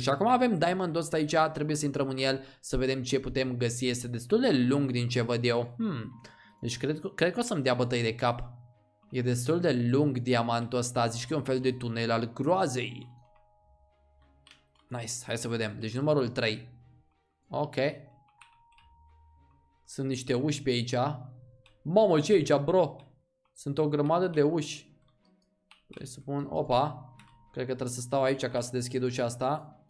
Și acum avem diamondul ăsta aici, trebuie să intrăm în el să vedem ce putem găsi. Este destul de lung din ce văd eu. Hmm. Deci cred, cred că o să-mi dea bătăi de cap. E destul de lung diamantul ăsta, zici că e un fel de tunel al groazei. Nice, hai să vedem. Deci numărul 3. Ok. Sunt niște uși pe aici. Mamă, ce e aici, bro? Sunt o grămadă de uși. Presupun, opa. Cred că trebuie să stau aici ca să deschid ușa asta.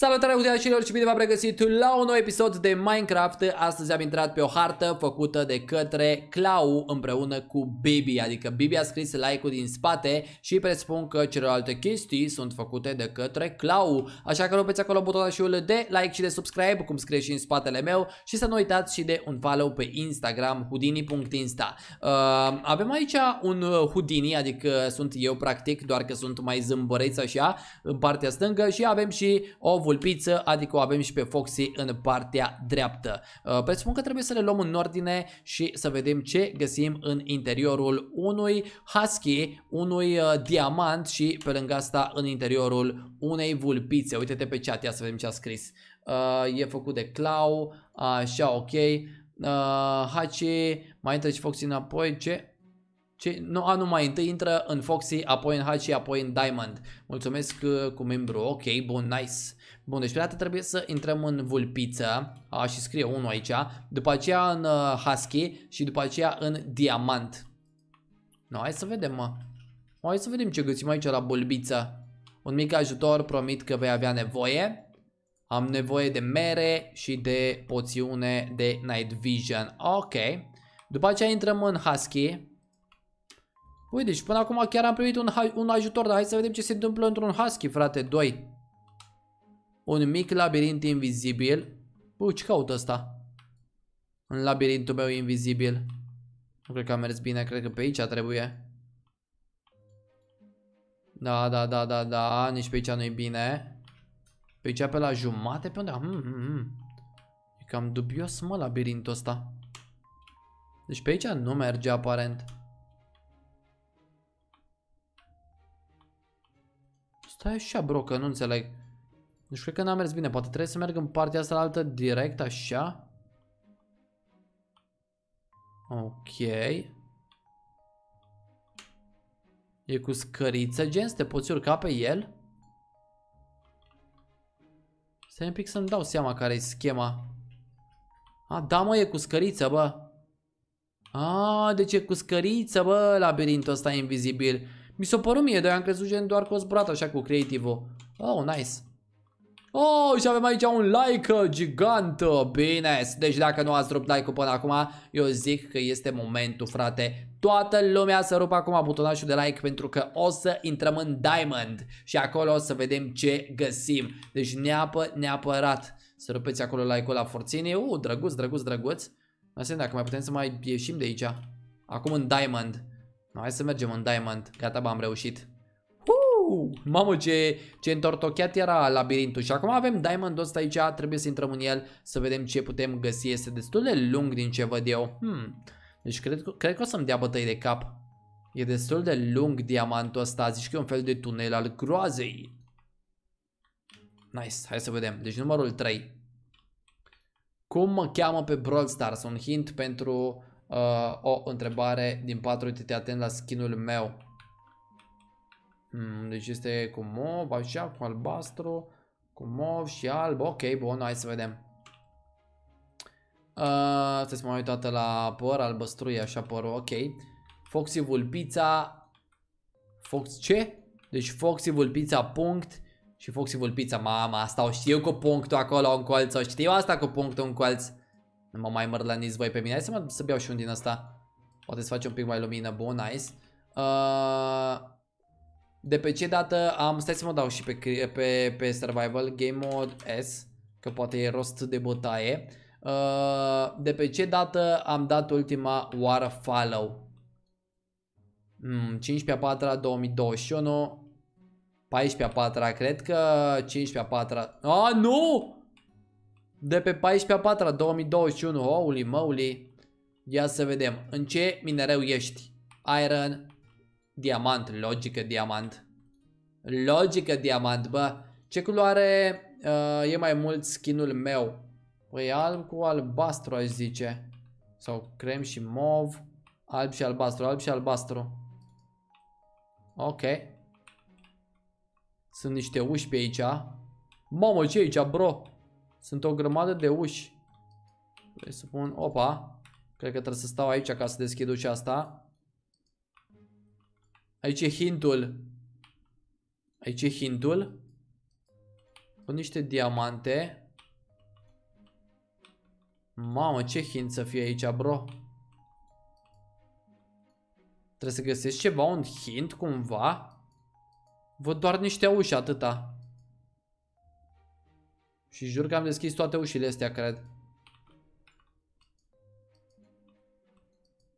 Salutare utilașilor și bine v-am regăsit la un nou episod de Minecraft. Astăzi am intrat pe o hartă făcută de către Clau împreună cu Bibi Adică Bibi a scris like-ul din spate și presupun că celelalte chestii sunt făcute de către Clau. Așa că rupeți acolo butonul de like și de subscribe cum scrie și în spatele meu Și să nu uitați și de un follow pe Instagram houdini.insta uh, Avem aici un Houdini, adică sunt eu practic doar că sunt mai zâmbăreți așa în partea stângă Și avem și o vulpiță, adică o avem și pe Foxy în partea dreaptă. Uh, presupun că trebuie să le luăm în ordine și să vedem ce găsim în interiorul unui husky, unui uh, diamant și pe lângă asta în interiorul unei vulpițe. Uite-te pe chat, ia să vedem ce a scris. Uh, e făcut de Clau, așa, ok. Uh, Hachi, mai intră și Foxy înapoi, ce? Ce? Nu, a, nu mai întâi intră în Foxy, apoi în Hachi, apoi în Diamond. Mulțumesc uh, cu membru, ok, bun, nice. Bun, deci dată trebuie să intrăm în vulpiță a, și scrie unul aici, după aceea în uh, husky și după aceea în diamant. No, hai să vedem, mă. Hai să vedem ce găsim aici la bulbiță. Un mic ajutor, promit că vei avea nevoie. Am nevoie de mere și de poțiune de night vision. Ok. După aceea intrăm în husky. Uite, deci până acum chiar am primit un, un ajutor, dar hai să vedem ce se întâmplă într-un husky, frate, 2. Un mic labirint invizibil. Bă, ce caut ăsta? În labirintul meu invizibil. Nu cred că a mers bine, cred că pe aici trebuie. Da, da, da, da, da, nici pe aici nu e bine. Pe aici pe la jumate, pe unde? Hmm, hmm, hmm. E cam dubios, mă, labirintul ăsta. Deci pe aici nu merge aparent. Stai așa, bro, că nu înțeleg. Deci cred că n-a mers bine. Poate trebuie să merg în partea asta altă direct, așa. Ok. E cu scăriță, gen, să te poți urca pe el? Stai un pic să-mi dau seama care e schema. A, da mă, e cu scăriță, bă. A, deci e cu scăriță, bă, labirintul ăsta invizibil. Mi s-a părut mie, dar am crezut gen doar că o zburat așa cu creative-ul. Oh, nice. Oh, și avem aici un like gigant, bine, deci dacă nu ați rupt like-ul până acum, eu zic că este momentul, frate. Toată lumea să rupă acum butonașul de like pentru că o să intrăm în Diamond și acolo o să vedem ce găsim. Deci neapă, neapărat să rupeți acolo like-ul la forțenie. Uh, drăguț, drăguț, drăguț. Asta dacă mai putem să mai ieșim de aici. Acum în Diamond. No, hai să mergem în Diamond. Gata, am reușit. Mamă, ce, ce întortocheat era labirintul. Și acum avem diamondul ăsta aici, trebuie să intrăm în el să vedem ce putem găsi. Este destul de lung din ce văd eu. Hmm. Deci cred, cred că o să-mi dea bătăi de cap. E destul de lung diamantul ăsta. Zici că e un fel de tunel al groazei. Nice, hai să vedem. Deci numărul 3. Cum mă cheamă pe Brawl Stars? Un hint pentru uh, o întrebare din 4. Uite-te atent la skinul meu. Hmm, deci este cu mov, așa, cu albastru, cu mov și alb. Ok, bun, hai să vedem. Uh, să mă uit toată la păr, albăstrui, așa părul, ok. Foxy Vulpița. Fox ce? Deci Foxy Vulpița punct și Foxy Vulpița, mama, asta o știu cu punctul acolo în colț, o știu asta cu punctul în colț. Nu mă mai mărlăniți voi pe mine, hai să mă să beau și un din asta. Poate să face un pic mai lumină, bun, nice. Uh, de pe ce dată am, stai să mă dau și pe, pe, pe survival, game mode S, că poate e rost de bătaie. Uh, de pe ce dată am dat ultima oară follow? Hmm, 15 a 4 2021 14 a 4 cred că 15 a 4 Ah, nu! De pe 14 a 4 2021 Holy moly Ia să vedem În ce minereu ești? iron, diamant, logică diamant. Logică diamant, bă. Ce culoare uh, e mai mult skinul meu? Păi alb cu albastru aș zice. Sau crem și mov. Alb și albastru, alb și albastru. Ok. Sunt niște uși pe aici. Mamă, ce e aici, bro? Sunt o grămadă de uși. Trebuie să pun... Opa. Cred că trebuie să stau aici ca să deschid ușa asta. Aici e hintul. Aici e hintul. Cu niște diamante. Mamă, ce hint să fie aici, bro. Trebuie să găsesc ceva, un hint cumva. Văd doar niște uși, atâta. Și jur că am deschis toate ușile astea, cred.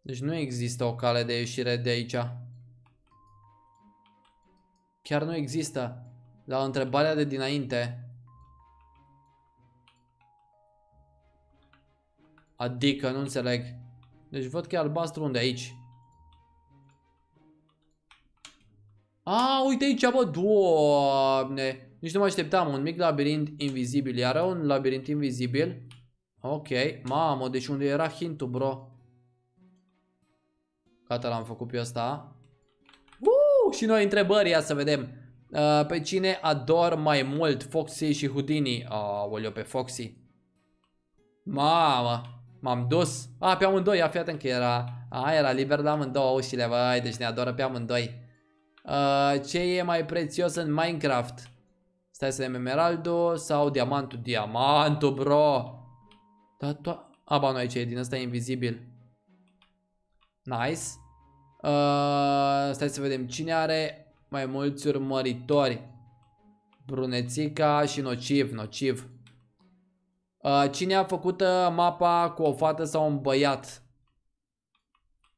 Deci nu există o cale de ieșire de aici. Chiar nu există. La întrebarea de dinainte. Adică, nu înțeleg. Deci văd că e albastru unde aici. A, uite aici, bă, doamne. Nici nu mă așteptam, un mic labirint invizibil. Iar un labirint invizibil. Ok, mamă, deci unde era hintul, bro? Gata, l-am făcut pe ăsta. Uh, și noi întrebări, ia să vedem. Uh, pe cine ador mai mult, Foxy și Houdini? Aoleu, pe Foxy. Mamă, m-am dus. A, pe amândoi, ia fii atent că era... A, era liber la amândouă ușile, băi, deci ne adoră pe amândoi. Uh, ce e mai prețios în Minecraft? Stai să vedem emeraldo sau diamantul? Diamantul, bro! Da, to A, ba, nu aici e din ăsta e invizibil. Nice. Uh, stai să vedem cine are mai mulți urmăritori. Brunețica și nociv, nociv. Uh, cine a făcut uh, mapa cu o fată sau un băiat?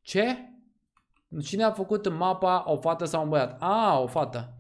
Ce? Cine a făcut mapa o fată sau un băiat? A, o fată.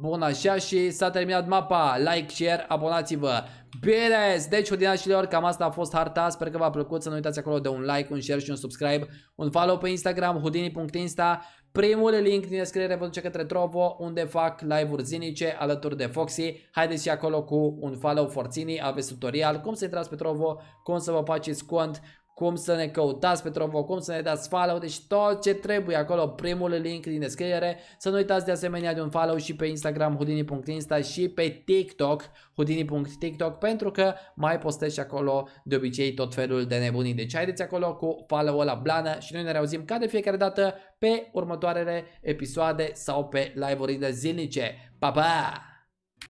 Bun, așa și s-a terminat mapa. Like, share, abonați-vă. Bine, deci udinașilor, cam asta a fost harta. Sper că v-a plăcut. Să nu uitați acolo de un like, un share și un subscribe. Un follow pe Instagram, houdini.insta. Primul link din descriere vă duce către Trovo, unde fac live-uri zilnice alături de Foxy. Haideți și acolo cu un follow forțini, aveți tutorial, cum să intrați pe Trovo, cum să vă faceți cont, cum să ne căutați pe Trovo, cum să ne dați follow, deci tot ce trebuie acolo, primul link din descriere. Să nu uitați de asemenea de un follow și pe Instagram houdini.insta și pe TikTok houdini.tiktok pentru că mai postez și acolo de obicei tot felul de nebunii. Deci haideți acolo cu follow-ul la blană și noi ne reauzim ca de fiecare dată pe următoarele episoade sau pe live-urile zilnice. Pa, pa!